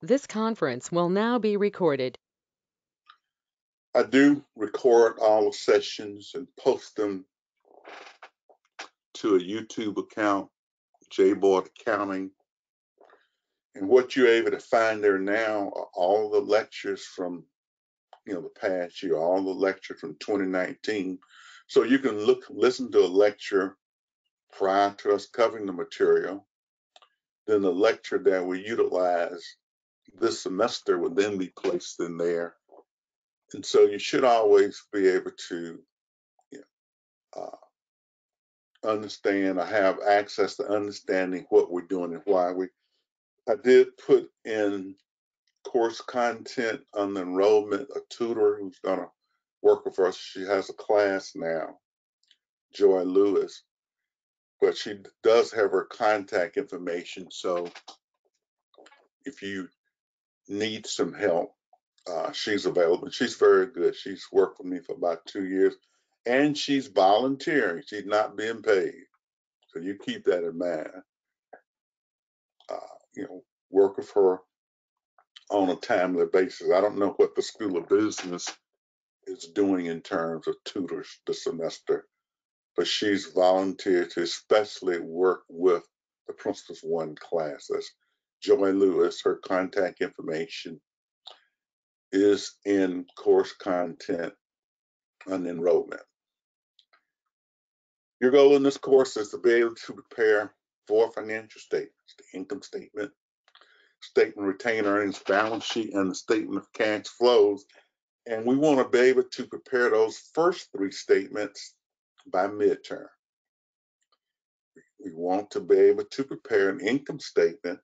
This conference will now be recorded. I do record all the sessions and post them to a YouTube account, JBoyd Accounting. And what you're able to find there now are all the lectures from, you know, the past year, all the lectures from 2019. So you can look, listen to a lecture prior to us covering the material. Then the lecture that we utilize this semester would then be placed in there. And so you should always be able to you know, uh, understand or have access to understanding what we're doing and why we. I did put in course content on the enrollment, a tutor who's going to work with us. She has a class now, Joy Lewis, but she does have her contact information. So if you need some help, uh, she's available. She's very good. She's worked with me for about two years, and she's volunteering. She's not being paid, so you keep that in mind. Uh, you know, work with her on a timely basis. I don't know what the School of Business is doing in terms of tutors this semester, but she's volunteered to especially work with the Principles One class. Joy Lewis. Her contact information is in course content and enrollment. Your goal in this course is to be able to prepare four financial statements, the income statement, statement of retained earnings, balance sheet, and the statement of cash flows. And we want to be able to prepare those first three statements by midterm. We want to be able to prepare an income statement,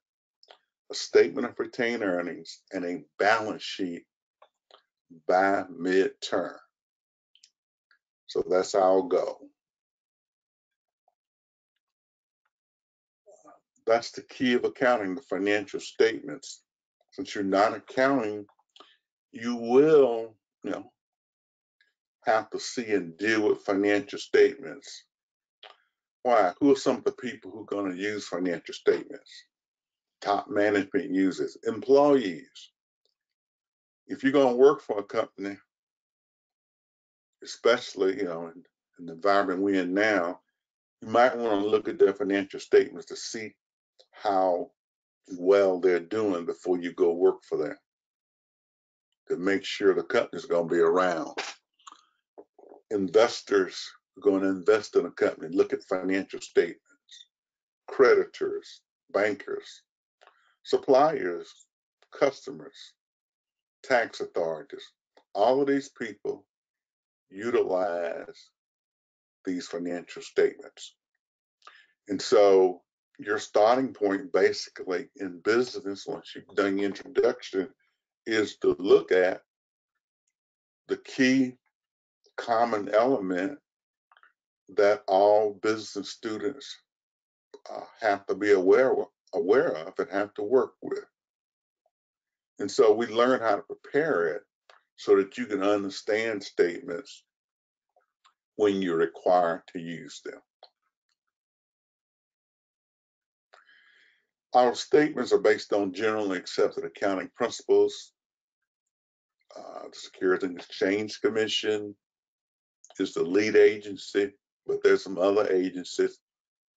a statement of retained earnings, and a balance sheet by midterm. So that's our goal. That's the key of accounting, the financial statements. Since you're not accounting, you will, you know, have to see and deal with financial statements. Why? Who are some of the people who are going to use financial statements? Top management uses, employees, if you're going to work for a company, especially you know in, in the environment we're in now, you might want to look at their financial statements to see how well they're doing before you go work for them to make sure the company's going to be around. Investors are going to invest in a company, look at financial statements, creditors, bankers, suppliers, customers, tax authorities, all of these people utilize these financial statements. And so your starting point basically in business, once you've done introduction, is to look at the key common element that all business students uh, have to be aware of, aware of and have to work with. And so we learn how to prepare it so that you can understand statements when you're required to use them. Our statements are based on generally accepted accounting principles. Uh, the Securities and Exchange Commission is the lead agency, but there's some other agencies,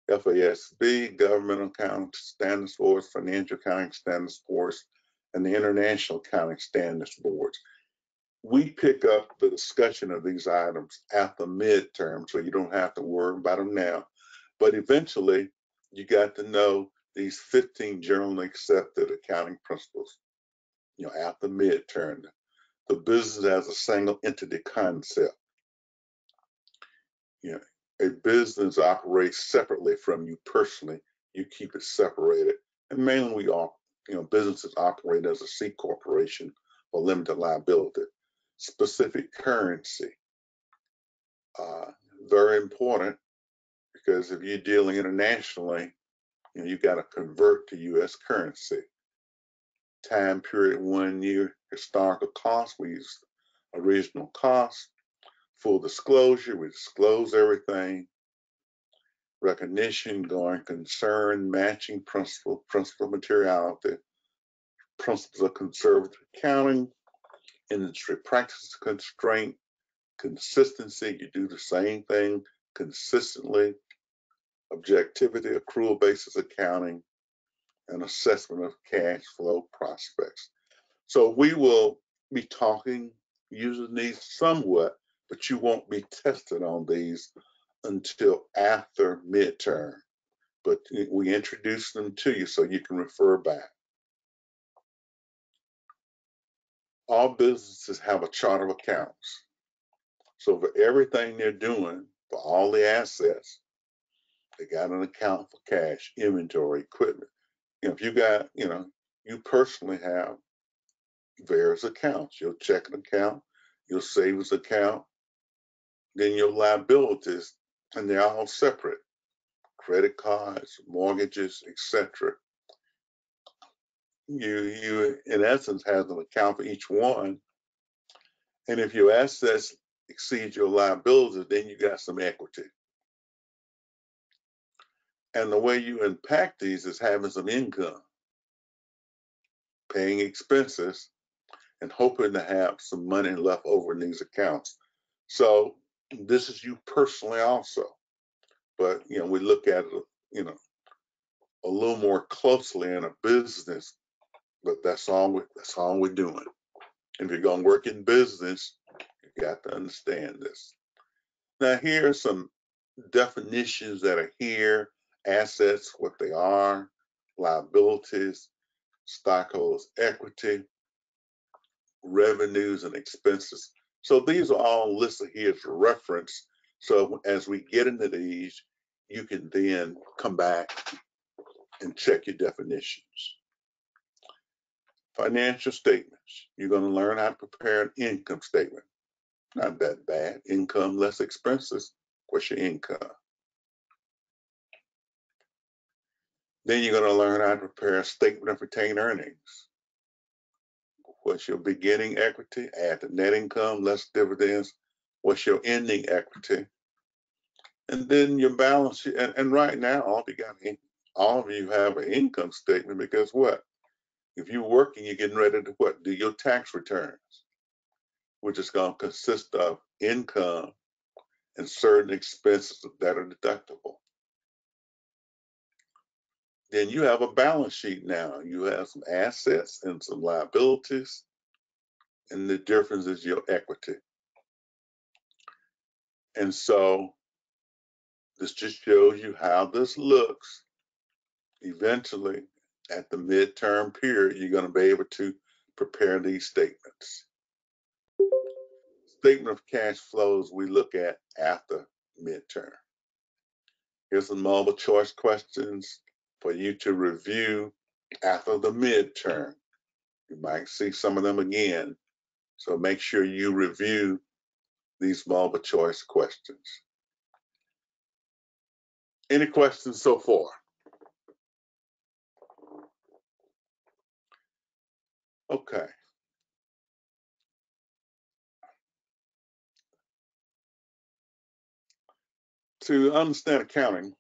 FASB, Government Accounting Standards Board, Financial Accounting Standards Board, and the International Accounting Standards Boards. We pick up the discussion of these items at the midterm, so you don't have to worry about them now. But eventually, you got to know these 15 generally accepted accounting principles, you know, at the midterm. The business as a single entity concept. You know, a business operates separately from you personally. You keep it separated. And mainly we all you know, businesses operate as a C corporation for limited liability. Specific currency, uh, very important because if you're dealing internationally, you know, you've got to convert to U.S. currency. Time period one year, historical cost, we use original cost. Full disclosure, we disclose everything. Recognition, going concern, matching principle, principal materiality, principles of conservative accounting, industry practice constraint, consistency, you do the same thing consistently, objectivity, accrual basis accounting, and assessment of cash flow prospects. So we will be talking using these somewhat, but you won't be tested on these until after midterm. But we introduce them to you so you can refer back. All businesses have a chart of accounts. So for everything they're doing, for all the assets, they got an account for cash, inventory, equipment. If you got, you know, you personally have various accounts, your checking account, your savings account, then your liabilities, and they're all separate. Credit cards, mortgages, etc. You you in essence have an account for each one. And if your assets exceed your liabilities, then you got some equity. And the way you impact these is having some income, paying expenses, and hoping to have some money left over in these accounts. So this is you personally also. But you know, we look at it, you know, a little more closely in a business, but that's all we that's all we're doing. If you're gonna work in business, you got to understand this. Now here are some definitions that are here, assets, what they are, liabilities, stockholders equity, revenues and expenses. So these are all listed here for reference. So as we get into these, you can then come back and check your definitions. Financial statements. You're going to learn how to prepare an income statement. Not that bad. Income less expenses. What's your income? Then you're going to learn how to prepare a statement of retained earnings. What's your beginning equity? Add the net income less dividends. What's your ending equity? And then your balance sheet. And, and right now, all you got all of you have an income statement because what? If you're working, you're getting ready to what? Do your tax returns, which is going to consist of income and certain expenses that are deductible then you have a balance sheet now. You have some assets and some liabilities, and the difference is your equity. And so this just shows you how this looks. Eventually, at the midterm period, you're going to be able to prepare these statements. Statement of cash flows we look at after midterm. Here's some multiple choice questions for you to review after the midterm. You might see some of them again. So make sure you review these multiple choice questions. Any questions so far? Okay. To understand accounting,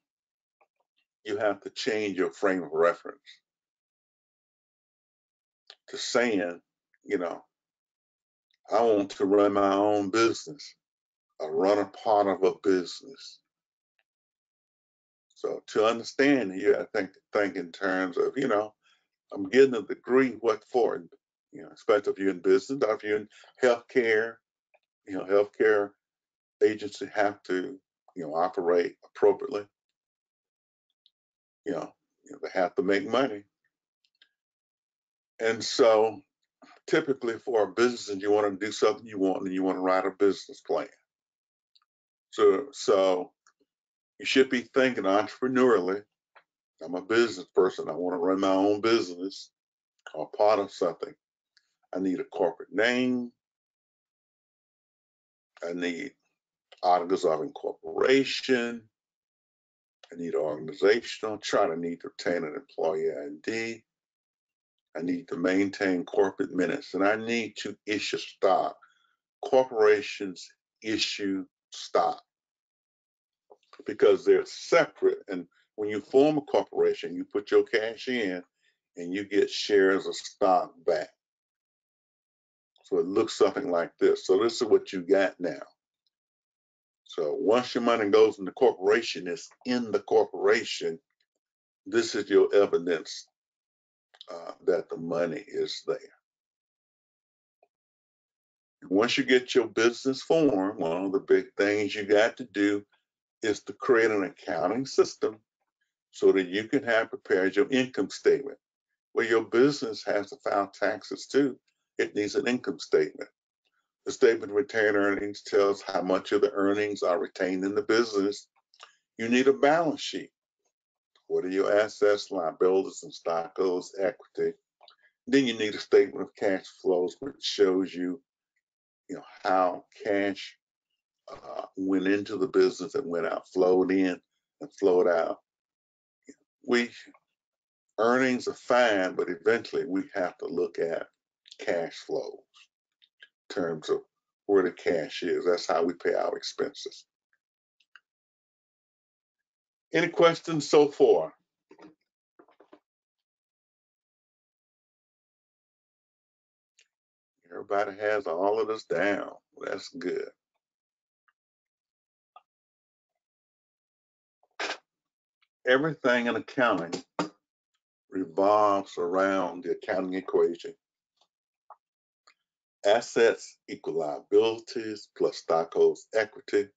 you have to change your frame of reference to saying, you know, I want to run my own business, or run a part of a business. So to understand, you to think, think in terms of, you know, I'm getting a degree, what for? You know, especially if you're in business, if you're in healthcare, you know, healthcare agency have to, you know, operate appropriately you know, they have to make money. And so typically for a business and you want to do something you want and you want to write a business plan. So so you should be thinking entrepreneurially. I'm a business person. I want to run my own business or part of something. I need a corporate name. I need articles of incorporation. I need organizational chart. I need to obtain an employee ID. I need to maintain corporate minutes and I need to issue stock. Corporations issue stock because they're separate. And when you form a corporation, you put your cash in and you get shares of stock back. So it looks something like this. So this is what you got now. So once your money goes in the corporation, it's in the corporation. This is your evidence uh, that the money is there. Once you get your business form, one of the big things you got to do is to create an accounting system so that you can have prepared your income statement. Well, your business has to file taxes too. It needs an income statement. The statement of retained earnings tells how much of the earnings are retained in the business. You need a balance sheet. What are your assets, liabilities, and stockholders' equity? Then you need a statement of cash flows, which shows you, you know, how cash uh, went into the business and went out, flowed in and flowed out. We earnings are fine, but eventually we have to look at cash flows in terms of where the cash is. That's how we pay our expenses. Any questions so far? Everybody has all of this down. That's good. Everything in accounting revolves around the accounting equation. Assets equal liabilities plus stockholders' equity.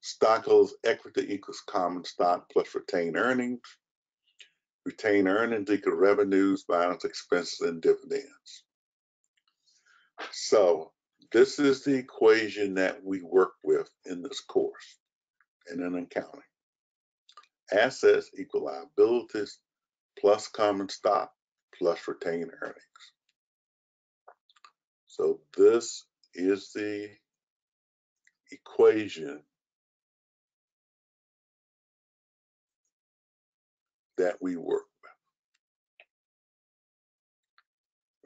Stockholders' equity equals common stock plus retained earnings. Retained earnings equal revenues minus expenses and dividends. So this is the equation that we work with in this course and in accounting. Assets equal liabilities plus common stock plus retained earnings. So this is the equation that we work with.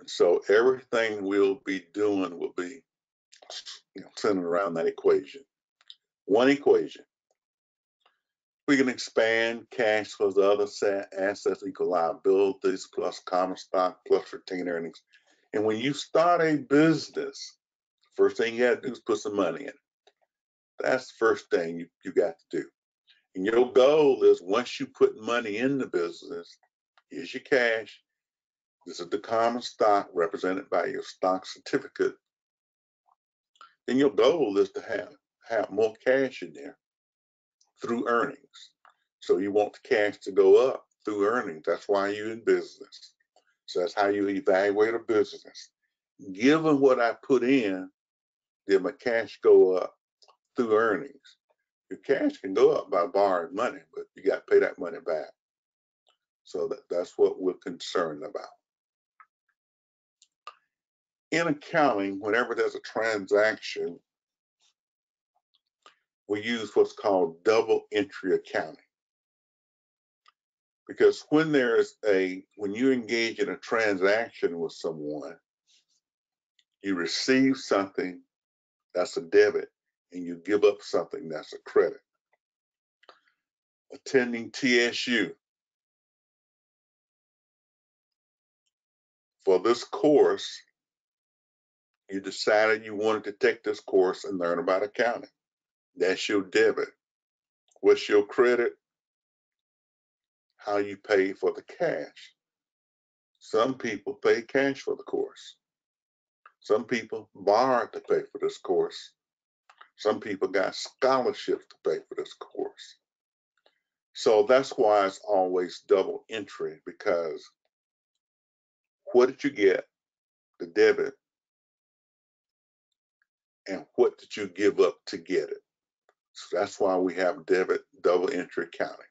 And so everything we'll be doing will be you know, centered around that equation. One equation. We can expand cash plus the other assets equal liabilities plus common stock plus retained earnings. And when you start a business, first thing you got to do is put some money in. That's the first thing you, you got to do. And your goal is once you put money in the business, here's your cash. This is the common stock represented by your stock certificate. Then your goal is to have, have more cash in there through earnings. So you want the cash to go up through earnings. That's why you're in business. So that's how you evaluate a business. Given what I put in, did my cash go up through earnings? Your cash can go up by borrowing money, but you got to pay that money back. So that, that's what we're concerned about. In accounting, whenever there's a transaction, we use what's called double entry accounting. Because when there's a, when you engage in a transaction with someone, you receive something that's a debit and you give up something that's a credit. Attending TSU. For this course, you decided you wanted to take this course and learn about accounting. That's your debit. What's your credit? How you pay for the cash. Some people pay cash for the course. Some people borrow to pay for this course. Some people got scholarships to pay for this course. So that's why it's always double entry because what did you get? The debit. And what did you give up to get it? So that's why we have debit double entry accounting.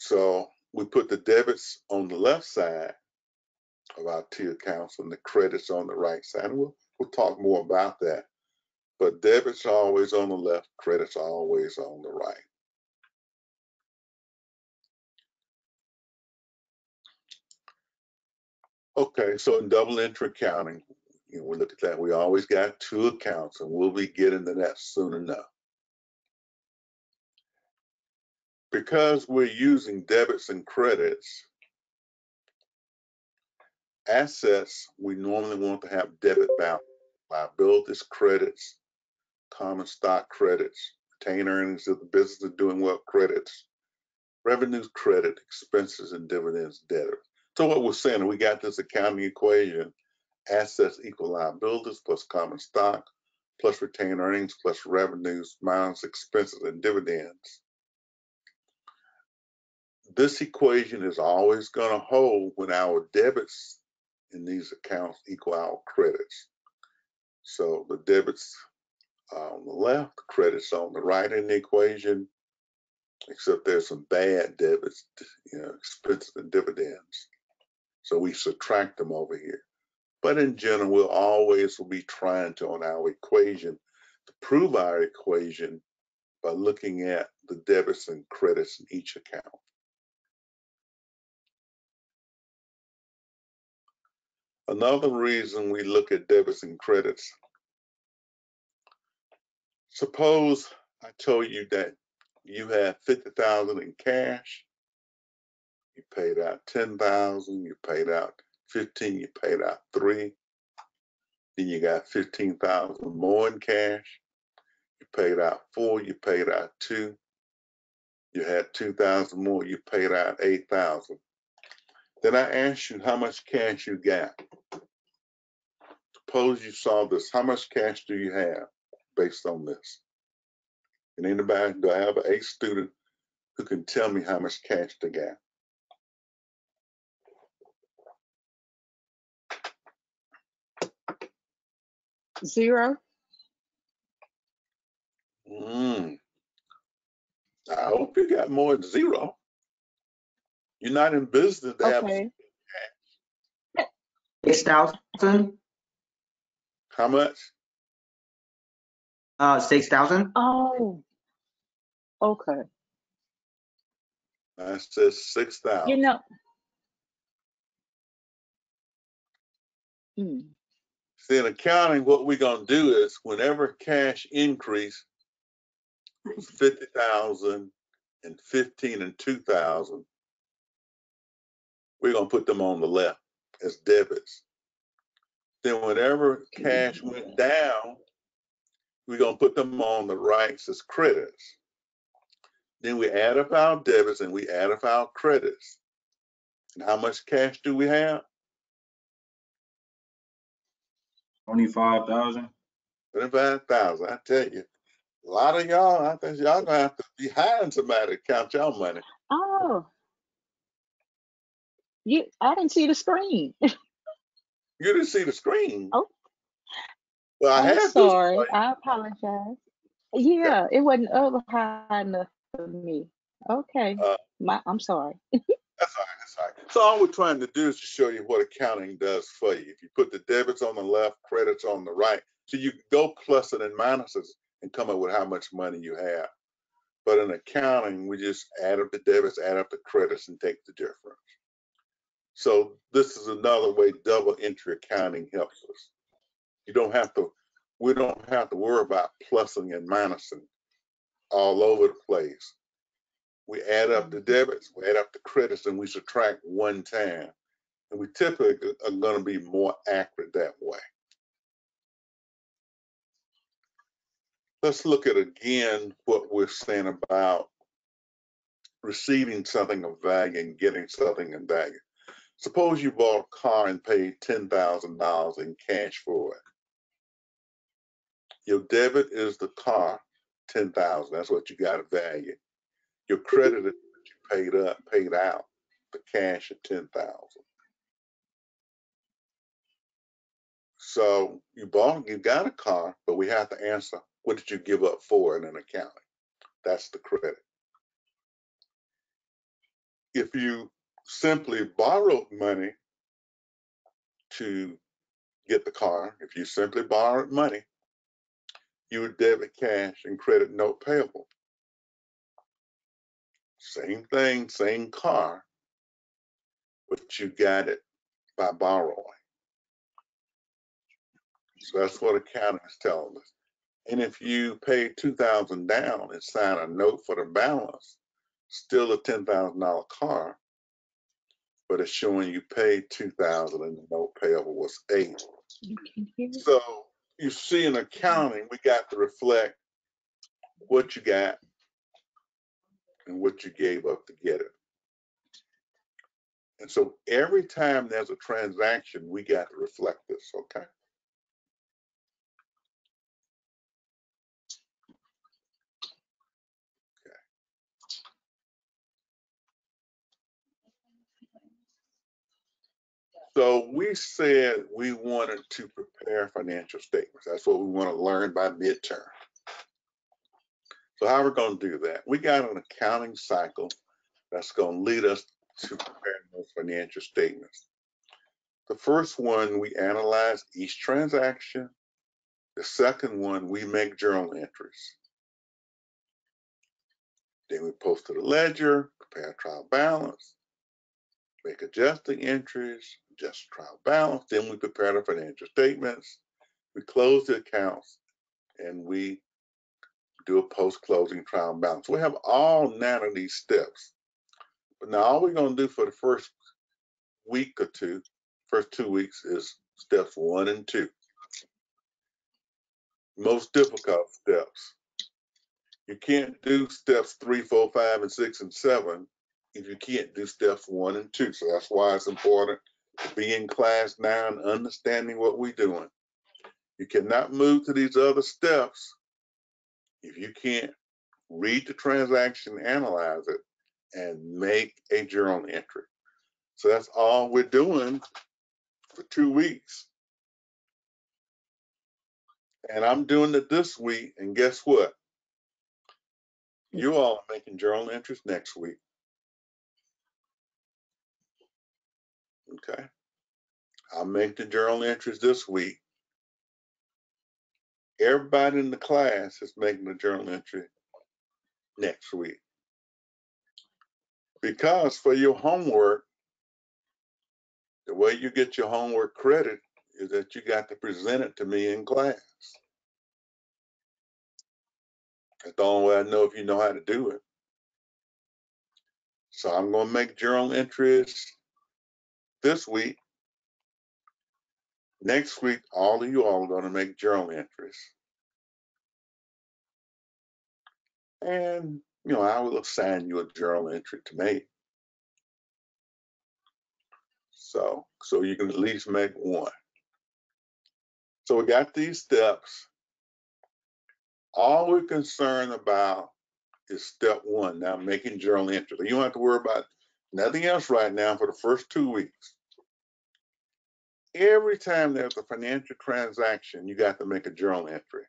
So we put the debits on the left side of our T accounts and the credits on the right side. We'll, we'll talk more about that. But debits are always on the left, credits are always on the right. Okay, so in double entry accounting, you know, we look at that. We always got two accounts, and we'll be getting to that soon enough. Because we're using debits and credits, assets, we normally want to have debit balance, liabilities, credits, common stock credits, retained earnings of the business of doing well credits, revenues credit, expenses and dividends debtors. So what we're saying, we got this accounting equation, assets equal liabilities plus common stock plus retained earnings plus revenues minus expenses and dividends. This equation is always going to hold when our debits in these accounts equal our credits. So the debits uh, on the left, the credits on the right in the equation, except there's some bad debits, you know, expenses and dividends. So we subtract them over here. But in general, we'll always be trying to, on our equation, to prove our equation by looking at the debits and credits in each account. Another reason we look at debits and credits, suppose I told you that you had 50,000 in cash, you paid out 10,000, you paid out 15, you paid out three, then you got 15,000 more in cash, you paid out four, you paid out two, you had 2,000 more, you paid out 8,000. Then I asked you how much cash you got. Suppose you saw this. How much cash do you have based on this? And anybody, do I have an A student who can tell me how much cash they got? Zero. Mm. I hope you got more than zero. You're not in business to have Okay. Six thousand, how much? uh, six thousand, Oh. Okay. I said six You thousand. know. Hmm. See, in accounting, what we're gonna do is whenever cash increase, was fifty thousand and fifteen and two thousand, we're gonna put them on the left as debits. Then whenever cash went down, we're gonna put them on the right as credits. Then we add up our debits and we add up our credits. And how much cash do we have? Twenty-five thousand. Twenty-five thousand. I tell you, a lot of y'all, I think y'all gonna have to be hiring somebody to count y'all money. Oh. You. I didn't see the screen. You didn't see the screen. Oh. Well, I I'm have sorry. I apologize. Yeah, it wasn't up high enough for me. Okay. Uh, My. I'm sorry. That's all right. That's all right. So all we're trying to do is to show you what accounting does for you. If you put the debits on the left, credits on the right, so you go pluses and minuses and come up with how much money you have. But in accounting, we just add up the debits, add up the credits, and take the difference. So this is another way double entry accounting helps us. You don't have to, we don't have to worry about plussing and minusing all over the place. We add up the mm-hmm. debits, we add up the credits, and we subtract one time. And we typically are going to be more accurate that way. Let's look at again what we're saying about receiving something of value and getting something of value. Suppose you bought a car and paid $10,000 in cash for it. Your debit is the car, 10,000. That's what you got of value. Your credit is what you paid up, paid out, the cash at 10,000. So you bought, you got a car, but we have to answer, what did you give up for in an accounting? That's the credit. If you simply borrowed money to get the car, if you simply borrowed money, you would debit cash and credit note payable. Same thing, same car, but you got it by borrowing. So that's what accounting is telling us. And if you pay two thousand down and sign a note for the balance, still a ten thousand dollar car, but it's showing you paid two thousand and the note payable was eight. You can hear it. So you see in accounting, we got to reflect what you got and what you gave up to get it. And so every time there's a transaction, we got to reflect this, okay? So we said we wanted to prepare financial statements. That's what we want to learn by midterm. So how we're going to do that? We got an accounting cycle that's going to lead us to preparing those financial statements. The first one, we analyze each transaction. The second one, we make journal entries. Then we post to the ledger, prepare trial balance, make adjusting entries, adjust trial balance, then we prepare our financial statements, we close the accounts, and we do a post-closing trial balance. We have all nine of these steps. But now all we're gonna do for the first week or two, first two weeks is steps one and two. Most difficult steps. You can't do steps three, four, five, and six, and seven if you can't do steps one and two. So that's why it's important be in class now and understanding what we're doing. You cannot move to these other steps if you can't read the transaction, analyze it, and make a journal entry. So that's all we're doing for two weeks. And I'm doing it this week, and guess what? You all are making journal entries next week. Okay. I'll make the journal entries this week. Everybody in the class is making a journal entry next week. Because for your homework, the way you get your homework credit is that you got to present it to me in class. That's the only way I know if you know how to do it. So I'm gonna make journal entries this week. Next week, all of you all are gonna make journal entries. And, you know, I will assign you a journal entry to make. So, so you can at least make one. So we got these steps. All we're concerned about is step one, now making journal entries. You don't have to worry about nothing else right now for the first two weeks. Every time there's a financial transaction, you got to make a journal entry.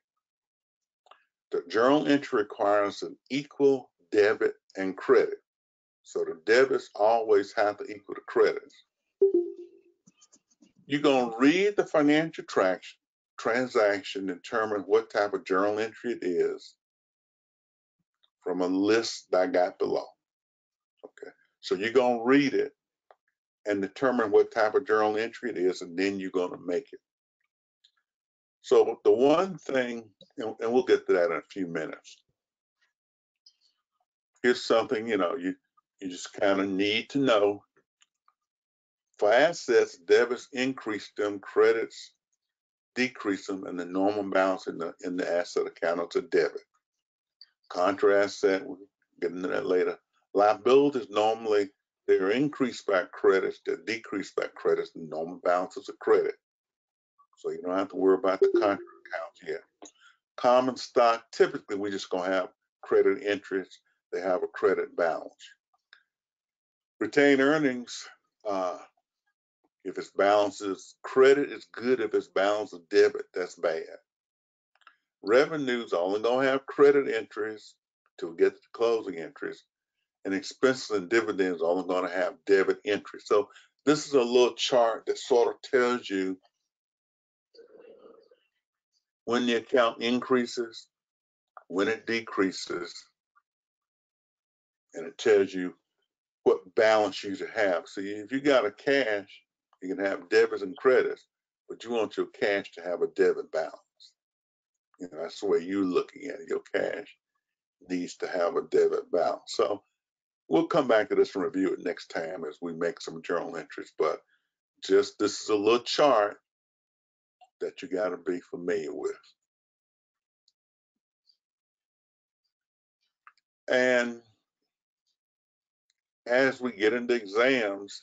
The journal entry requires an equal debit and credit. So the debits always have to equal the credits. You're gonna read the financial traction, transaction, determine what type of journal entry it is from a list that I got below. Okay, so you're gonna read it and determine what type of journal entry it is, and then you're gonna make it. So the one thing, and and we'll get to that in a few minutes. Here's something, you know, you, you just kind of need to know. For assets, debits increase them, credits decrease them, and the normal balance in the, in the asset account is a debit. Contra asset, we'll get into that later. Liabilities normally, they're increased by credits, they're decreased by credits, and normal balances is a credit. So you don't have to worry about the contra accounts yet. Common stock, typically, we're just gonna have credit interest, they have a credit balance. Retained earnings, uh, if its balances credit, it's good. If its balance is debit, that's bad. Revenues only gonna have credit entries to get the closing entries, and expenses and dividends are only gonna have debit entries. So this is a little chart that sort of tells you when the account increases, when it decreases, and it tells you what balance you have. So if you got a cash, you can have debits and credits, but you want your cash to have a debit balance. You know, that's the way you're looking at it. Your cash needs to have a debit balance. So we'll come back to this and review it next time as we make some journal entries, but just this is a little chart that you got to be familiar with. And as we get into exams,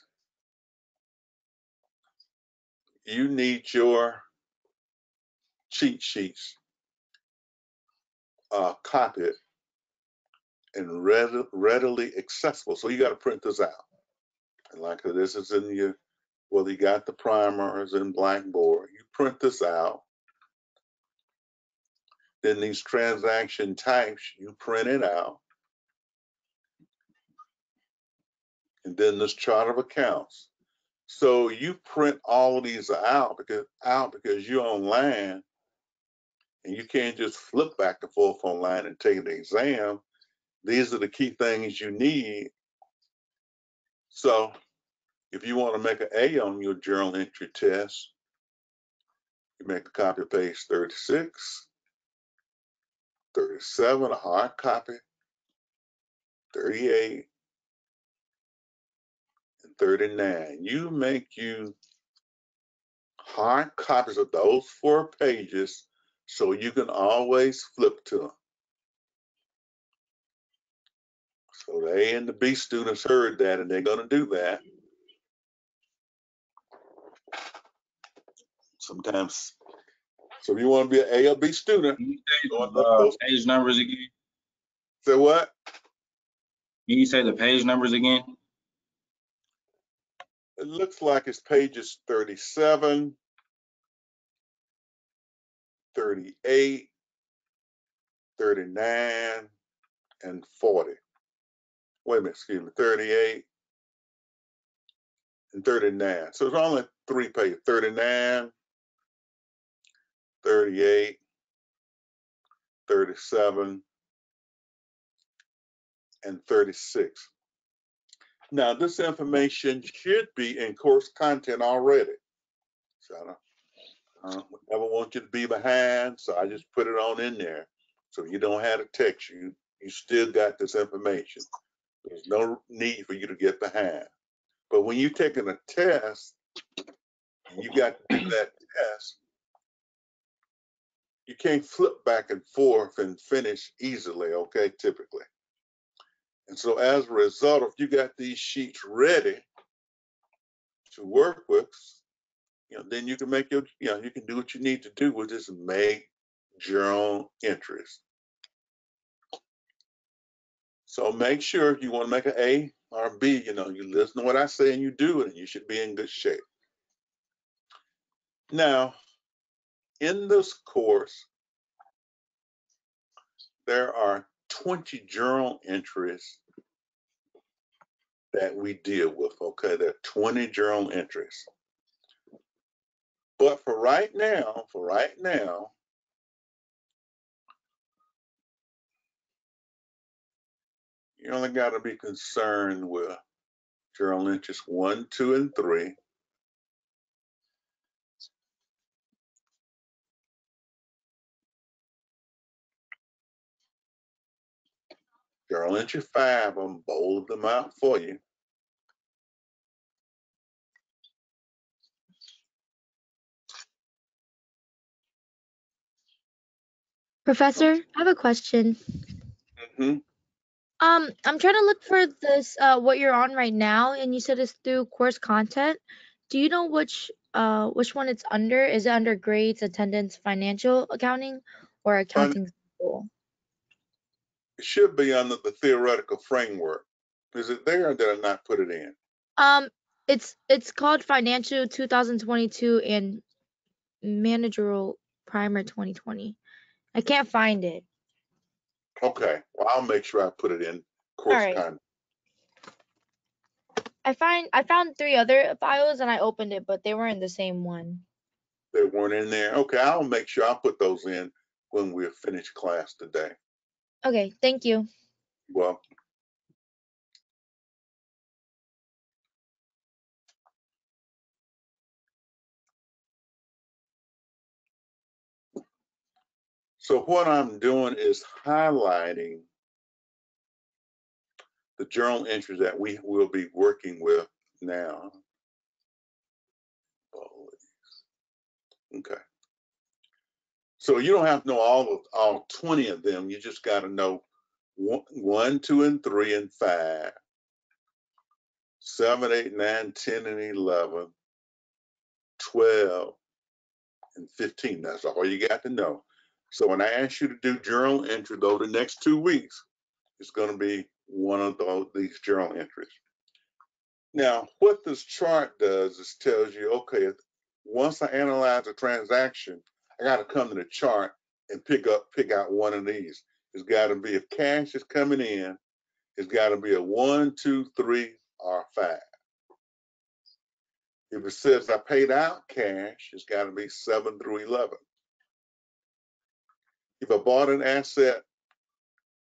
you need your cheat sheets uh, copied and read- readily accessible. So you got to print this out. And like this is in your, whether you got the primer or is in Blackboard, you print this out. Then these transaction types, you print it out. And then this chart of accounts. So you print all of these out because out because you're online and you can't just flip back and forth online and take the exam. These are the key things you need. So if you want to make an A on your journal entry test, you make a copy of page 36, 37, a hard copy, 38, and 39. You make you hard copies of those four pages so you can always flip to them. So the A and the B students heard that and they're going to do that. Sometimes, so if you want to be an A or B student, Can you say the uh, page numbers again? say what? Can you say the page numbers again? It looks like it's pages 37, 38, 39, and 40. Wait a minute, excuse me, 38 and 39. So it's only three pages 39, 38, 37, and 36. Now, this information should be in course content already. So I don't, uh, I don't ever want you to be behind, so I just put it on in there. So you don't have to text you, you still got this information. There's no need for you to get behind. But when you're taking a test, you got to do that test, you can't flip back and forth and finish easily, okay, typically. And so as a result, if you got these sheets ready to work with, you know, then you can make your, you know, you can do what you need to do, which is make journal entries. So make sure if you want to make an A or a B, you know, you listen to what I say and you do it, and you should be in good shape. Now, in this course, there are 20 journal entries that we deal with. Okay, there are 20 journal entries. But for right now, for right now, you only got to be concerned with journal entries one, two, and three. Journal entry five, I'm bold them out for you. Professor, I have a question. hmm Um, I'm trying to look for this, uh, what you're on right now, and you said it's through course content. Do you know which, uh, which one it's under? Is it under grades, attendance, financial accounting, or accounting school? It should be under the theoretical framework. Is it there or did I not put it in? Um, it's it's called Financial 2022 and Managerial Primer 2020. I can't find it. Okay, well, I'll make sure I put it in course Alright. content. I find I found three other files and I opened it, but they weren't the same one. They weren't in there. Okay, I'll make sure I'll put those in when we're finished class today. Okay, thank you. Well, so what I'm doing is highlighting the journal entries that we will be working with now. Okay. So you don't have to know all of all 20 of them. You just got to know one, one, two, and three, and five, seven, eight, nine, 10, and 11, 12, and 15. That's all you got to know. So when I ask you to do journal entry, though, the next two weeks, it's going to be one of these journal entries. Now, what this chart does is tells you, okay, once I analyze a transaction, I got to come to the chart and pick up, pick out one of these. It's got to be if cash is coming in, it's got to be a one, two, three, or five. If it says I paid out cash, it's got to be seven through 11. If I bought an asset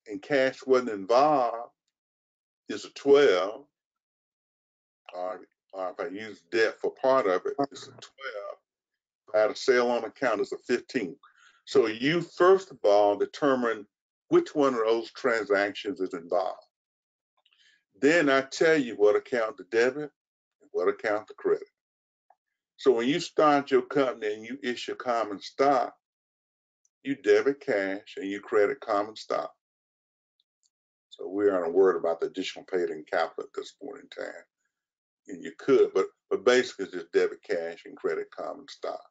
and cash wasn't involved, it's a 12. Or, or if I use debt for part of it, it's a 12. If I had a sale on account, it's a 15. So you first of all determine which one of those transactions is involved. Then I tell you what account to debit and what account to credit. So when you start your company and you issue common stock, you debit cash and you credit common stock. So we aren't worried about the additional paid in capital at this point in time. And you could, but but basically it's just debit cash and credit common stock.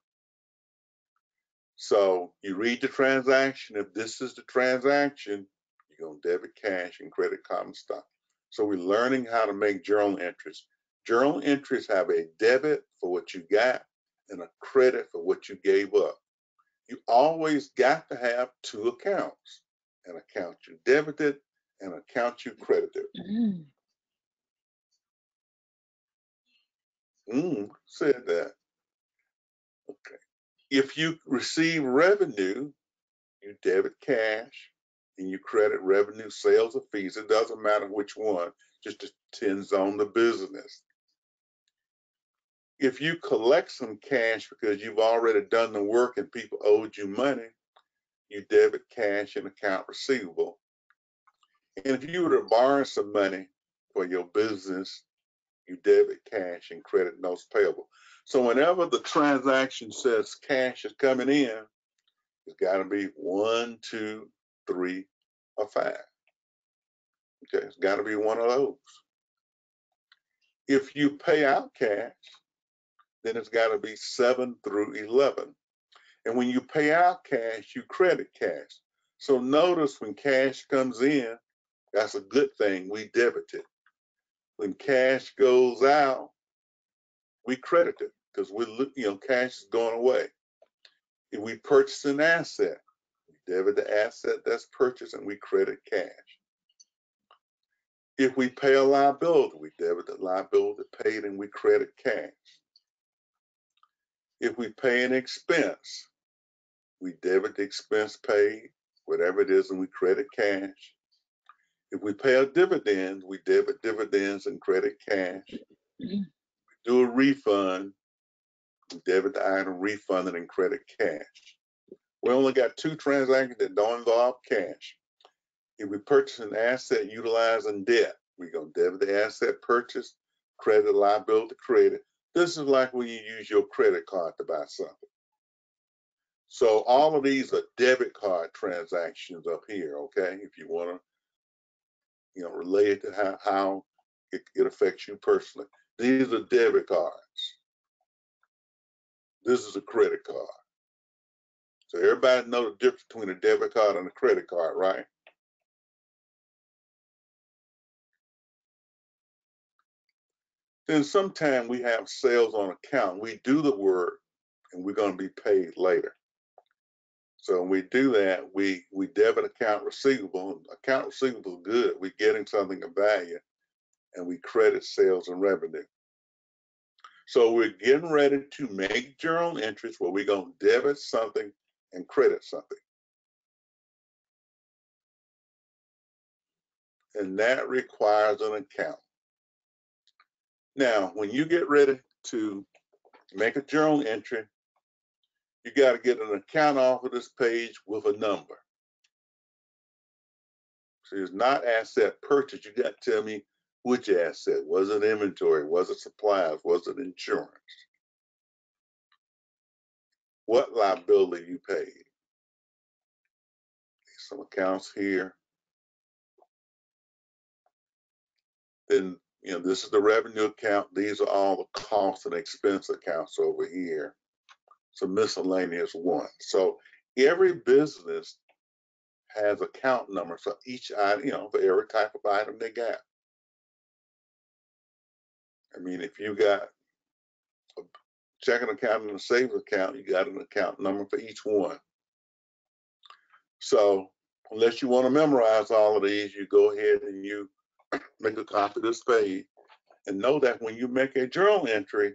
So you read the transaction. If this is the transaction, you're gonna debit cash and credit common stock. So we're learning how to make journal entries. Journal entries have a debit for what you got and a credit for what you gave up. You always got to have two accounts, an account you debited and an account you credited. Mm. Mm, said that. Okay. If you receive revenue, you debit cash and you credit revenue, sales, or fees. It doesn't matter which one, just depends on the business. If you collect some cash because you've already done the work and people owed you money, you debit cash and account receivable. And if you were to borrow some money for your business, you debit cash and credit notes payable. So whenever the transaction says cash is coming in, it's got to be one, two, three, or five. Okay, it's got to be one of those. If you pay out cash, then it's got to be seven through 11. And when you pay out cash, you credit cash. So notice when cash comes in, that's a good thing. We debit it. When cash goes out, we credit it because we you know, cash is going away. If we purchase an asset, we debit the asset that's purchased and we credit cash. If we pay a liability, we debit the liability paid and we credit cash. If we pay an expense, we debit the expense paid, whatever it is, and we credit cash. If we pay a dividend, we debit dividends and credit cash. Mhm. Do a refund, we debit the item, refund it, and credit cash. We only got two transactions that don't involve cash. If we purchase an asset utilizing debt, we gonna debit the asset purchase, credit liability credit. This is like when you use your credit card to buy something. So all of these are debit card transactions up here, okay? If you wanna, you know, relate to how, how it, it affects you personally. These are debit cards. This is a credit card. So everybody know the difference between a debit card and a credit card, right? Then sometime we have sales on account. We do the work and we're gonna be paid later. So when we do that, we, we debit account receivable. Account receivable good. We're getting something of value and we credit sales and revenue. So we're getting ready to make journal entries where we're gonna debit something and credit something. And that requires an account. Now, when you get ready to make a journal entry, you got to get an account off of this page with a number. So it's not asset purchase. You got to tell me which asset. Was it inventory? Was it supplies? Was it insurance? What liability you paid? Some accounts here. Then, you know, this is the revenue account. These are all the cost and expense accounts over here. A miscellaneous one. So every business has account numbers for each item, you know, for every type of item they got. I mean, if you got a checking account and a savings account, you got an account number for each one. So unless you want to memorize all of these, you go ahead and you make a copy of this page and know that when you make a journal entry,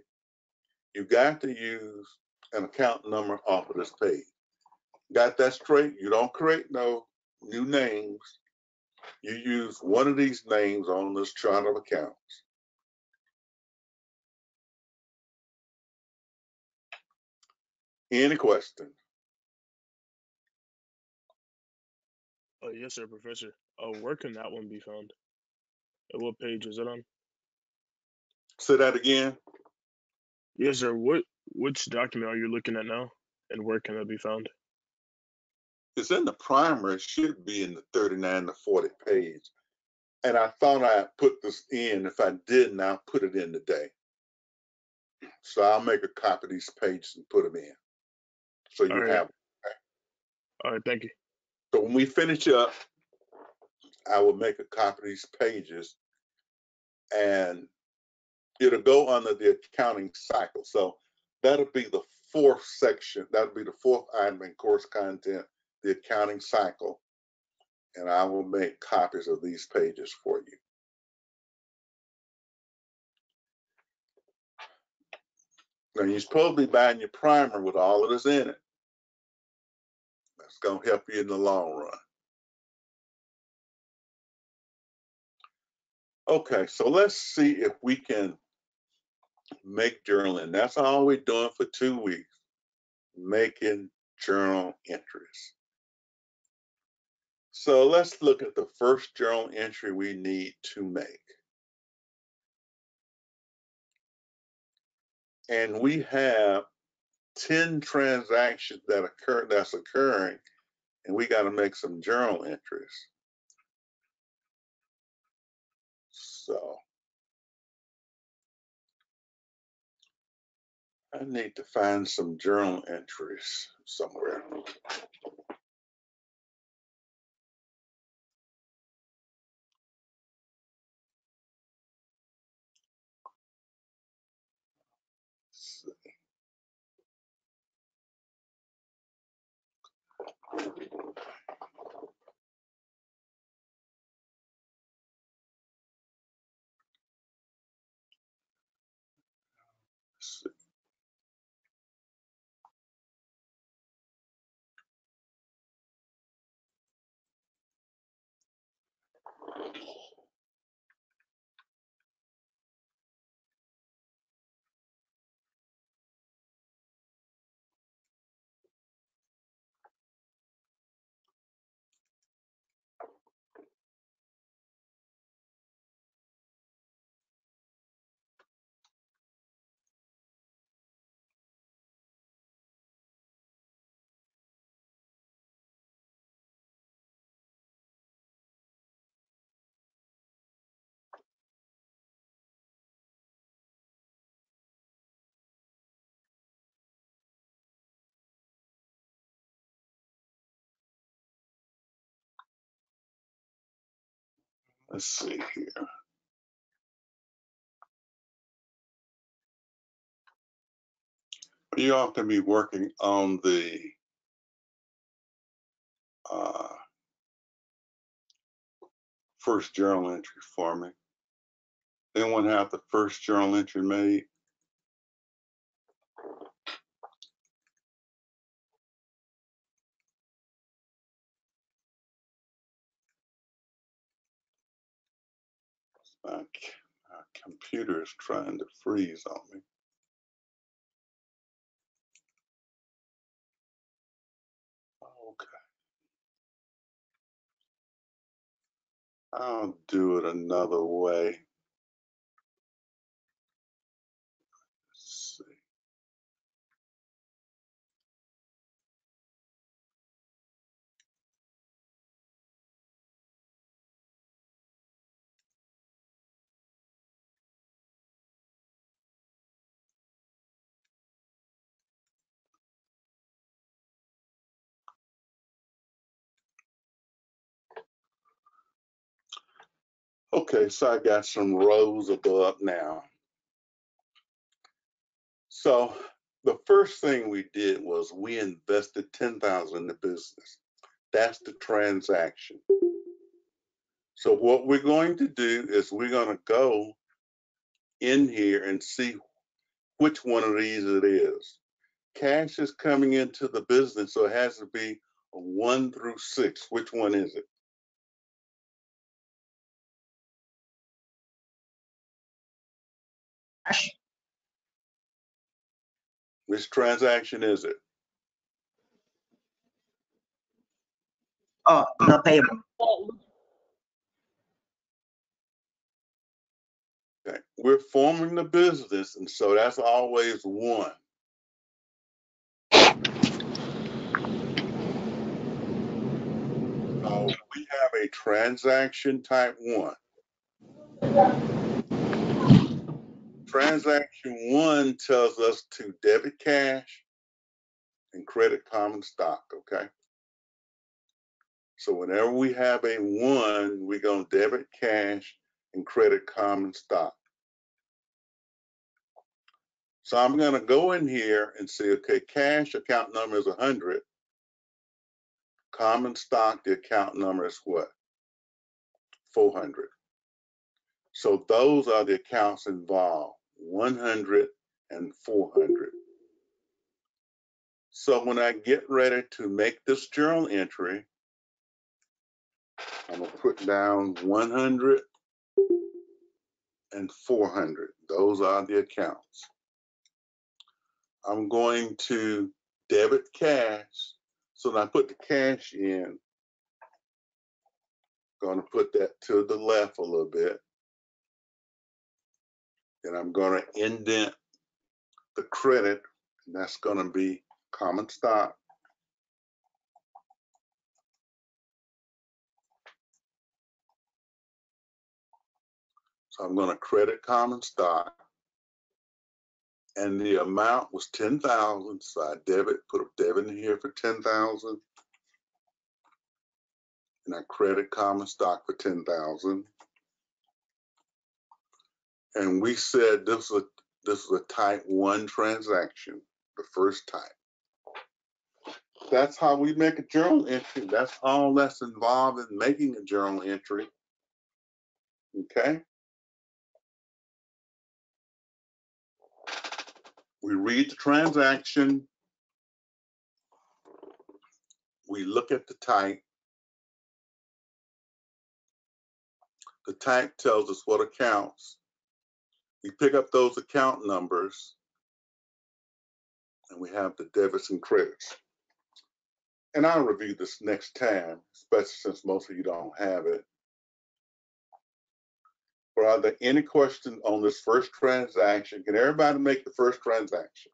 you got to use an account number off of this page. Got that straight? You don't create no new names. You use one of these names on this chart of accounts. Any questions? Oh, yes, sir, Professor. Uh, where can that one be found? What page is it on? Say that again. Yes, sir. What which document are you looking at now, and where can that be found? It's in the primer. It should be in the 39 to 40 page. And I thought I put this in. If I didn't, I'll put it in today. So I'll make a copy of these pages and put them in. So you All right. have. All right, thank you. So when we finish up, I will make a copy of these pages and it'll go under the accounting cycle. So that'll be the fourth section. That'll be the fourth item in course content, the accounting cycle. And I will make copies of these pages for you. Now you're supposed to be buying your primer with all of this in it. That's gonna help you in the long run. Okay, so let's see if we can make journaling. That's all we're doing for two weeks, making journal entries. So let's look at the first journal entry we need to make. And we have 10 transactions that occur that's occurring, and we got to make some journal entries. So I need to find some journal entries somewhere. Let's see. Let's see here. You all can be working on the uh, first journal entry for me. Anyone have the first journal entry made? My, my computer is trying to freeze on me. Okay. I'll do it another way. Okay, so I got some rows above now. So the first thing we did was we invested ten thousand in the business. That's the transaction. So what we're going to do is we're gonna go in here and see which one of these it is. Cash is coming into the business, so it has to be one through six. Which one is it? Cash. Which transaction is it? Uh, oh, the payable. Okay, we're forming the business, and so that's always one. So we have a transaction type one. Transaction one tells us to debit cash and credit common stock, okay? So whenever we have a one, we're gonna debit cash and credit common stock. So I'm gonna go in here and say, okay, cash account number is hundred. Common stock, the account number is what? Four hundred. So those are the accounts involved, 100 and 400. So when I get ready to make this journal entry, I'm gonna put down 100 and 400. Those are the accounts. I'm going to debit cash. So when I put the cash in, I'm gonna put that to the left a little bit. And I'm gonna indent the credit, and that's gonna be common stock. So I'm gonna credit common stock. And the amount was ten thousand, so I debit, put a debit in here for ten thousand. And I credit common stock for ten thousand. And we said this was, this was a type one transaction, the first type. That's how we make a journal entry. That's all that's involved in making a journal entry. Okay? We read the transaction. We look at the type. The type tells us what accounts. We pick up those account numbers and we have the debits and credits. And I'll review this next time, especially since most of you don't have it. But are there any questions on this first transaction? Can everybody make the first transaction?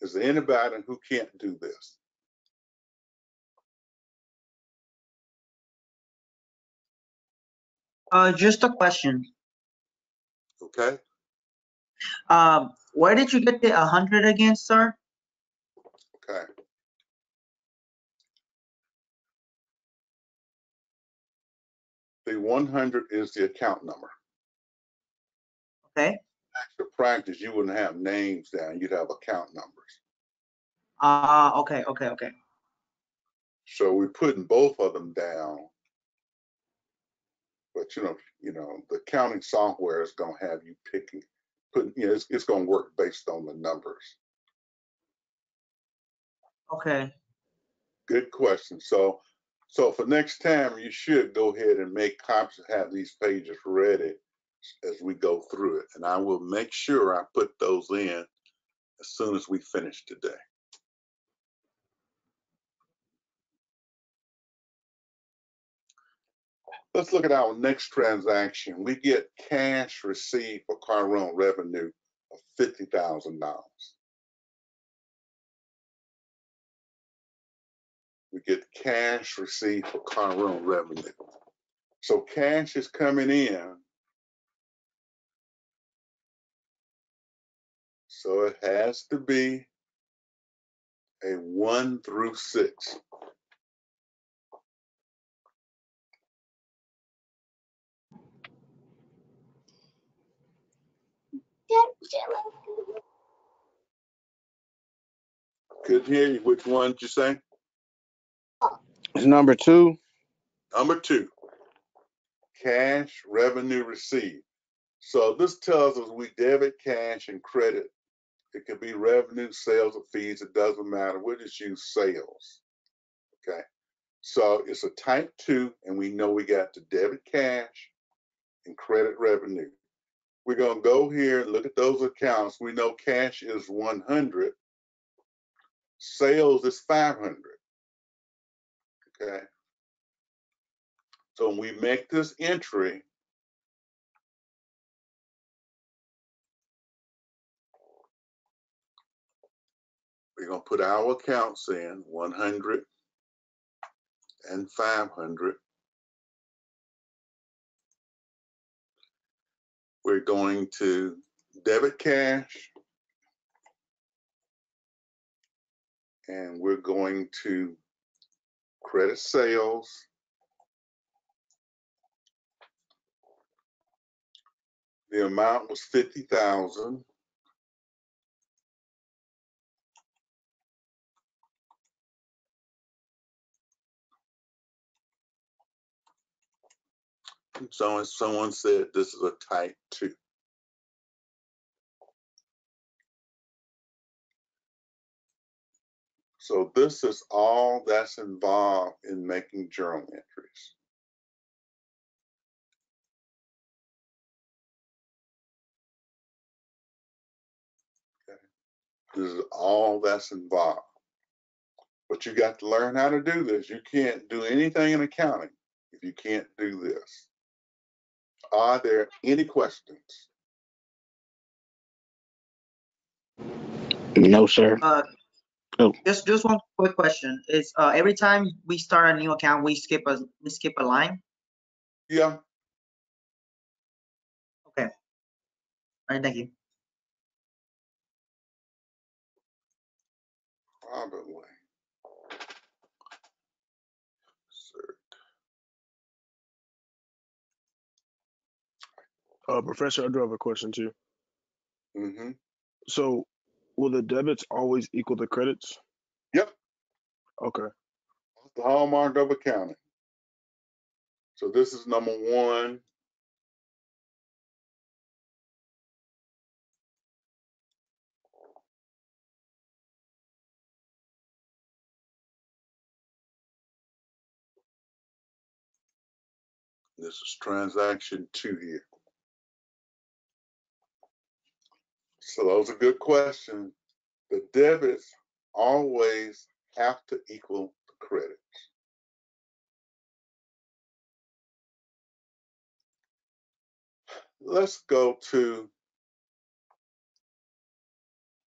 Is there anybody who can't do this? Uh, just a question. Okay, Um, where did you get the hundred again, sir? okay. The one hundred is the account number. Okay. Actual practice, you wouldn't have names down, you'd have account numbers. Ah, okay, okay, okay. So we're putting both of them down. But you know, you know, the accounting software is gonna have you picking, putting, you know, it's, it's gonna work based on the numbers. Okay. Good question. So, so for next time, you should go ahead and make copies have these pages ready as we go through it. And I will make sure I put those in as soon as we finish today. Let's look at our next transaction. We get cash received for car rental revenue of fifty thousand dollars. We get cash received for car rental revenue. So cash is coming in. So it has to be a one through six. Couldn't hear you. Which one did you say? It's number two. Number two, cash revenue received. So this tells us we debit cash and credit. It could be revenue, sales, or fees. It doesn't matter. We'll just use sales. Okay. So it's a type two, and we know we got the debit cash and credit revenue. We're gonna go here and look at those accounts. We know cash is 100. Sales is 500. Okay. So when we make this entry, we're gonna put our accounts in, 100 and 500. We're going to debit cash. And we're going to credit sales. The amount was 50,000. So someone said this is a type two. So this is all that's involved in making journal entries. This is all that's involved. But you got to learn how to do this. You can't do anything in accounting if you can't do this. Are there any questions? No, sir. Uh, Oh. just just one quick question. Is uh every time we start a new account, we skip a we skip a line? Yeah, Okay. All right, thank you. probably. Sir, Uh, Professor, I do have a question too. Mm-hmm. So, will the debits always equal the credits? Yep, Okay. that's the hallmark of accounting. So this is number one. This is transaction two here. So that was a good question. The debits always have to equal the credits. Let's go to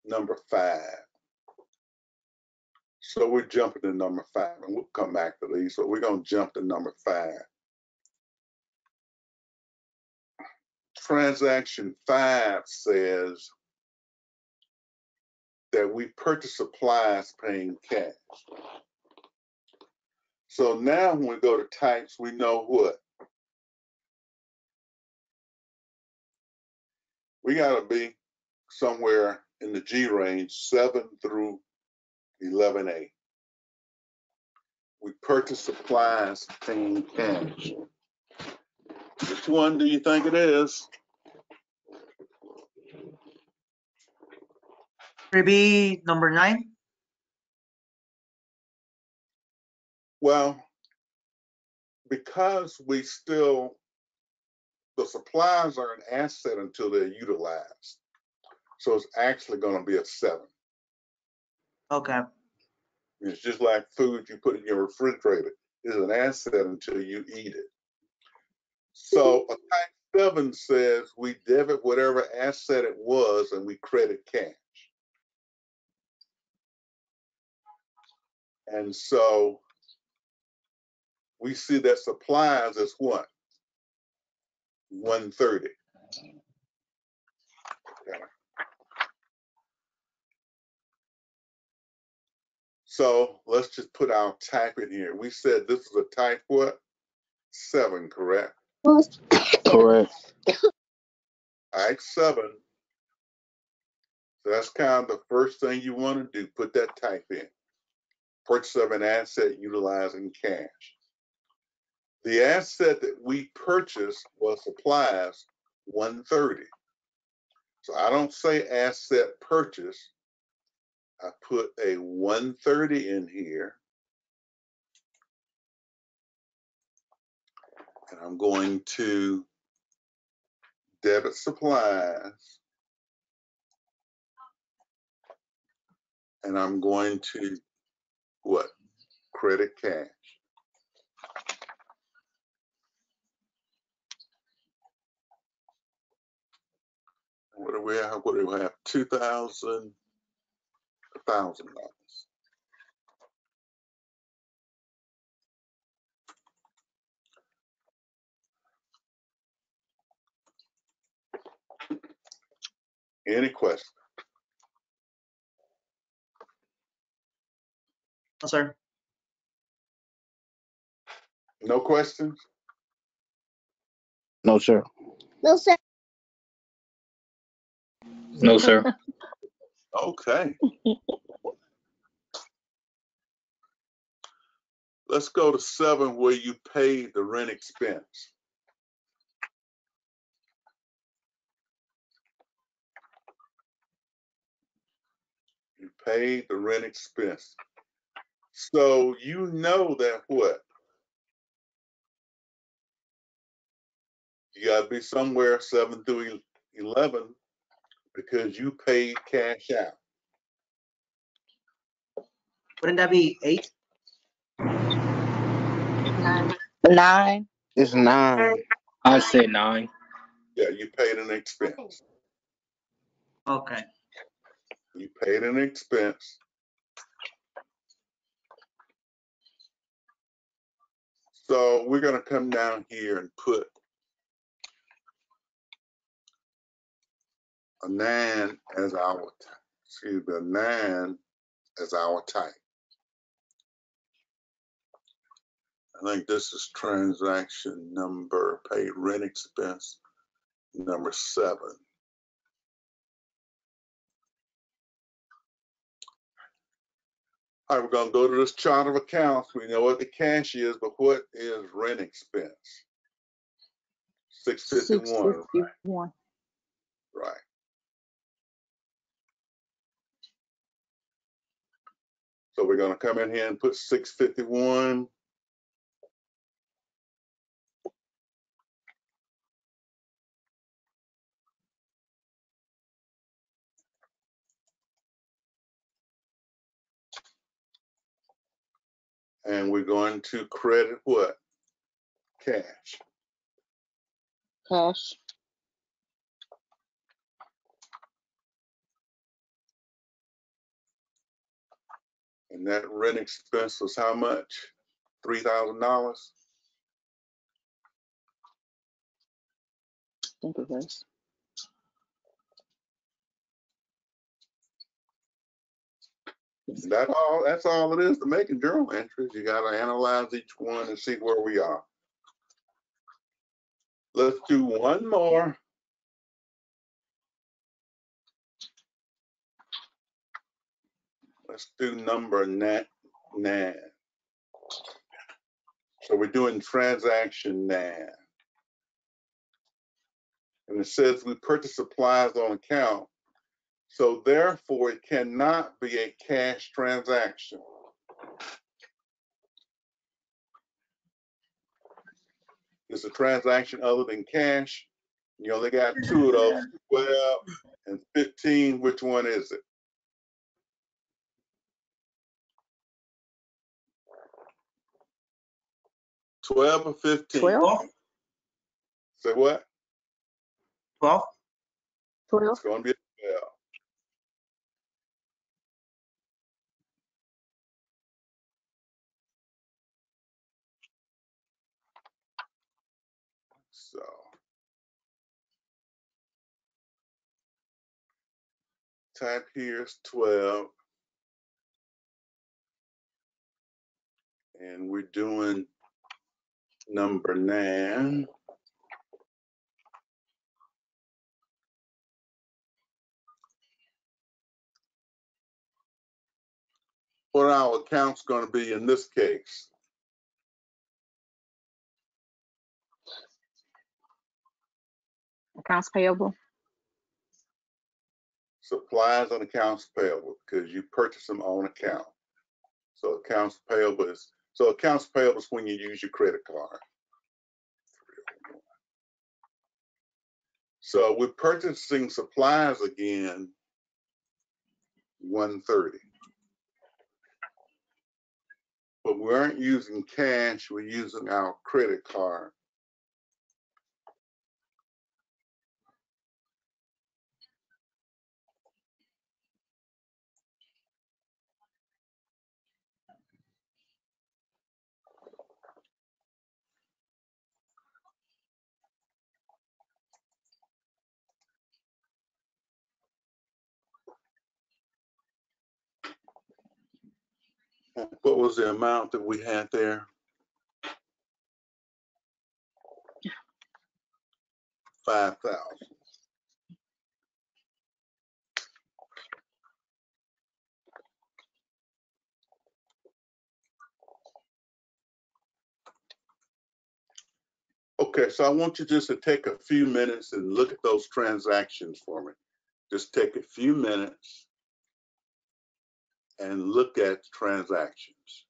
number five. So we're jumping to number five, and we'll come back to these, but we're gonna jump to number five. Transaction five says that we purchase supplies paying cash. So now when we go to types, we know what? We gotta be somewhere in the G range, seven through eleven A. We purchase supplies paying cash. Which one do you think it is? Maybe number nine? Well, because we still, the supplies are an asset until they're utilized. So it's actually gonna be a seven. Okay, It's just like food you put in your refrigerator. is an asset until you eat it. So a type seven says we debit whatever asset it was and we credit cash. And so we see that supplies is what? One thirty. So let's just put our type in here. We said this is a type what? Seven, correct? Correct. All right, seven. So that's kind of the first thing you want to do. Put that type in. Purchase of an asset utilizing cash. The asset that we purchased was supplies 130. So I don't say asset purchase. I put a 130 in here. And I'm going to debit supplies. And I'm going to what? Credit cash. What do we have? What do we have? Two thousand, a thousand dollars. Any questions? No, sir. No questions? No, sir. No, sir. No, sir. Okay. Let's go to seven where you pay the rent expense. You paid the rent expense. So you know that what? You gotta be somewhere seven through eleven because you paid cash out. Wouldn't that be eight? Nine. It's nine. I say nine. Yeah, you paid an expense. Okay. You paid an expense. So we're gonna come down here and put a nine as our, excuse me, a nine as our type. I think this is transaction number, paid rent expense, number seven. All right, we're going to go to this chart of accounts. We know what the cash is, but what is rent expense? 651, 651. right? Right. So we're going to come in here and put 651 And we're going to credit what? Cash. Cash. And that rent expense was how much? Three thousand dollars? I think it was. That all, that's all it is to making journal entries. You gotta analyze each one and see where we are. Let's do one more. Let's do number nine, nine. So we're doing transaction nine. And it says we purchase supplies on account. So therefore, it cannot be a cash transaction. It's a transaction other than cash. You know, they got two of those, 12 and 15. Which one is it? Twelve or fifteen? Twelve? Say what? Twelve? Twelve? It's gonna be twelve. So. Type here is twelve. And we're doing number nine. What our accounts gonna be in this case? Accounts payable? Supplies on accounts payable, because you purchase them on account. So accounts payable is, so accounts payable is when you use your credit card. So we're purchasing supplies again, one thirty. But we aren't using cash, we're using our credit card. What was the amount that we had there? Five thousand. Okay, so I want you just to take a few minutes and look at those transactions for me. Just take a few minutes and look at transactions.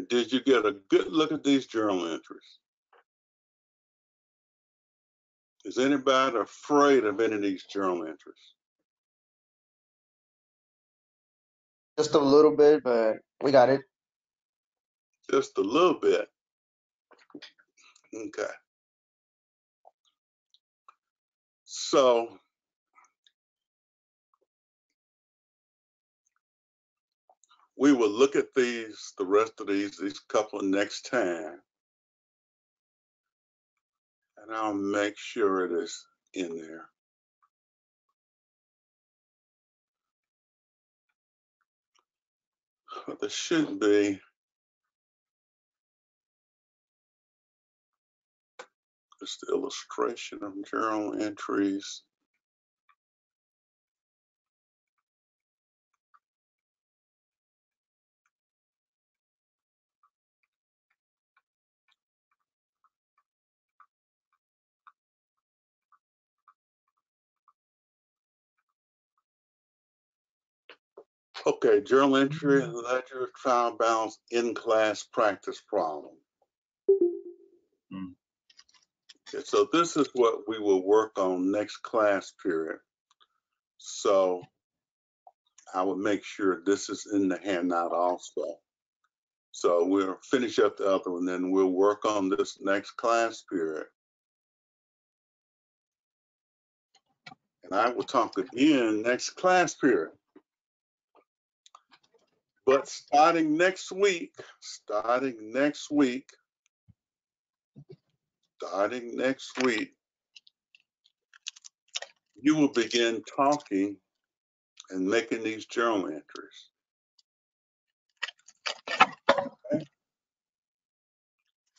Did you get a good look at these journal entries? Is anybody afraid of any of these journal entries? Just a little bit, but we got it. Just a little bit. Okay. So we will look at these, the rest of these, these couple next time. And I'll make sure it is in there. But there should be. Just the illustration of journal entries. Okay, journal entry, ledger, trial balance, in-class practice problem. Hmm. Okay, So this is what we will work on next class period. So I would make sure this is in the handout also. So we'll finish up the other one, then we'll work on this next class period. And I will talk again next class period. But starting next week, starting next week, starting next week, you will begin talking and making these journal entries. Okay?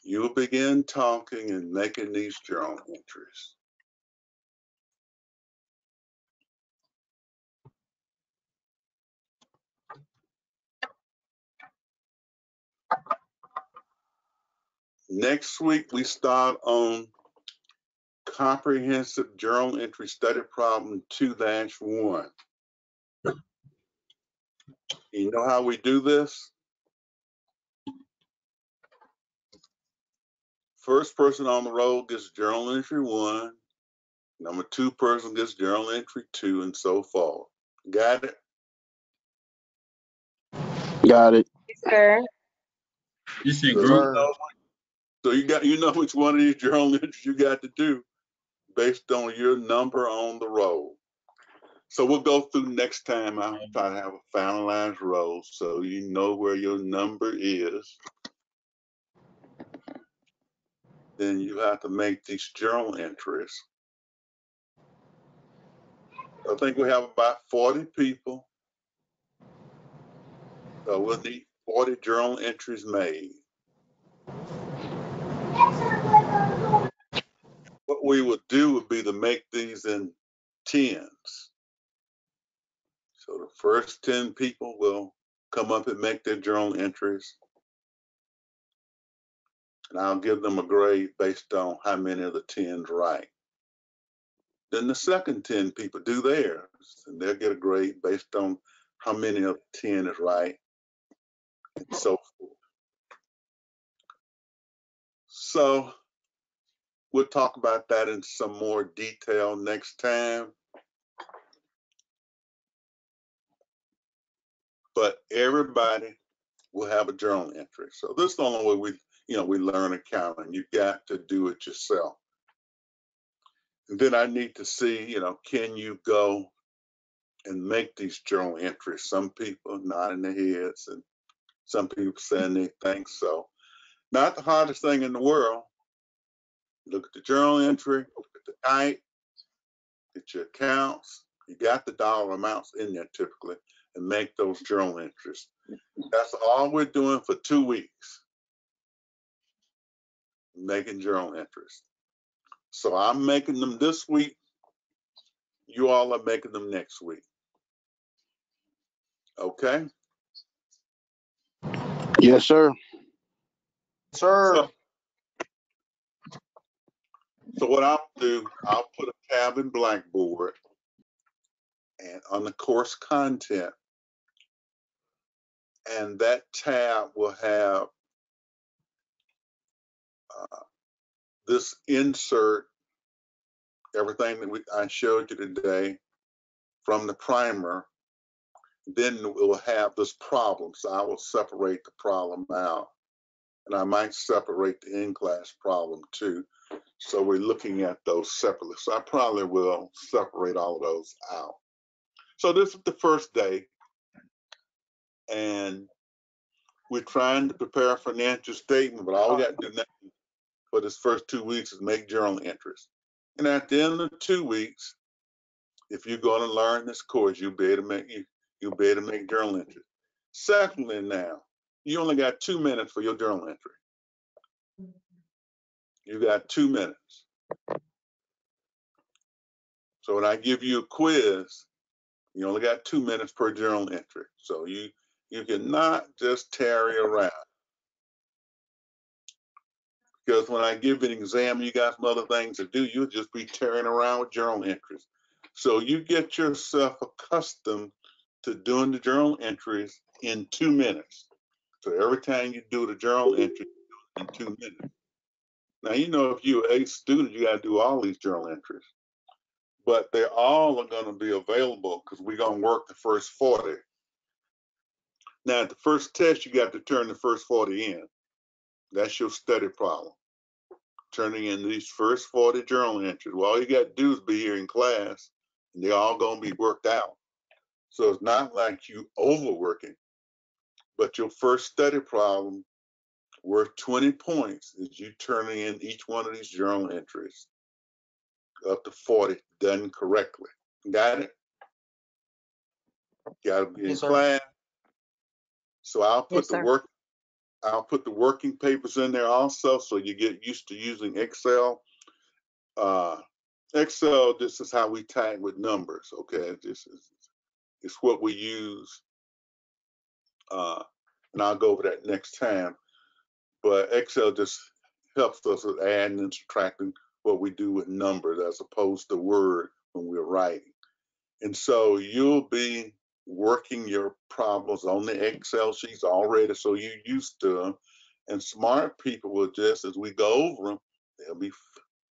You will begin talking and making these journal entries. Next week, we start on comprehensive journal entry study problem two one. You know how we do this? First person on the roll gets journal entry one. Number two person gets journal entry two and so forth. Got it? Got it. You said Yes, So you sir. know- So you got, you know which one of these journal entries you got to do based on your number on the roll. So we'll go through next time. I'll try to have a finalized roll so you know where your number is. Then you have to make these journal entries. I think we have about forty people. So we'll need forty journal entries made. What we would do would be to make these in tens. So the first ten people will come up and make their journal entries. And I'll give them a grade based on how many of the tens right. Then the second ten people do theirs, and they'll get a grade based on how many of the ten is right, and so forth. So we'll talk about that in some more detail next time. But everybody will have a journal entry. So this is the only way we, you know, we learn accounting. You've got to do it yourself. And then I need to see, you know, can you go and make these journal entries? Some people nodding their heads and some people saying they think so. Not the hardest thing in the world. Look at the journal entry, look at the type, get your accounts. You got the dollar amounts in there typically and make those journal entries. That's all we're doing for two weeks. Making journal entries. So I'm making them this week. You all are making them next week. Okay? Yes, sir. Sir, So, so what I'll do, I'll put a tab in Blackboard and on the course content. And that tab will have uh, this insert, everything that we, I showed you today from the primer. Then it will have this problem. So I will separate the problem out. And I might separate the in-class problem too. So we're looking at those separately. So I probably will separate all of those out. So this is the first day. And we're trying to prepare a financial statement, but all we got to do now for this first two weeks is make journal entries. And at the end of the two weeks, if you're going to learn this course, you'll be able to make you you'll be able to make journal entries. Secondly, now you only got two minutes for your journal entry. You got two minutes. So when I give you a quiz, you only got two minutes per journal entry. So you you cannot just tarry around. Because when I give an exam, you got some other things to do, you'll just be tearing around with journal entries. So you get yourself accustomed to doing the journal entries in two minutes. So every time you do the journal entry, in two minutes. Now, you know, if you're a student, you gotta do all these journal entries. But they all are gonna be available because we're gonna work the first 40. Now, at the first test, you got to turn the first 40 in. That's your study problem. Turning in these first 40 journal entries. Well, all you got to do is be here in class and they're all going to be worked out. So it's not like you overworking, but your first study problem worth 20 points is you turning in each one of these journal entries up to 40 done correctly. Got it? Got to be in Yes, sir. class. So I'll put Yes, the sir. work, I'll put the working papers in there also, so you get used to using Excel. Uh, Excel, this is how we tag with numbers, okay? This is, it's what we use. Uh, and I'll go over that next time. But Excel just helps us with adding and subtracting what we do with numbers as opposed to Word when we're writing. And so you'll be working your problems on the Excel sheets already, so you're used to them. And smart people will just, as we go over them, they'll be,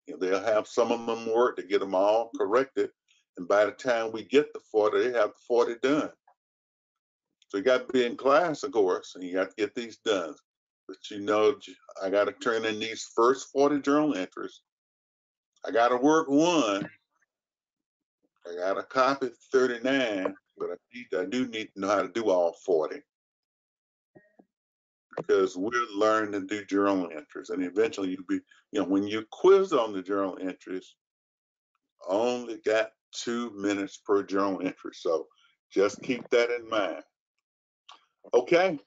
you know, they'll have some of them work to get them all corrected. And by the time we get the 40, they have the 40 done. So you got to be in class, of course, and you got to get these done. But you know, I got to turn in these first 40 journal entries. I got to work one. I got to copy 39, but I need, I do need to know how to do all 40. Because we're learning to do journal entries and eventually you'll be, you know, when you quiz on the journal entries, only got two minutes per journal entry. So just keep that in mind. Okay,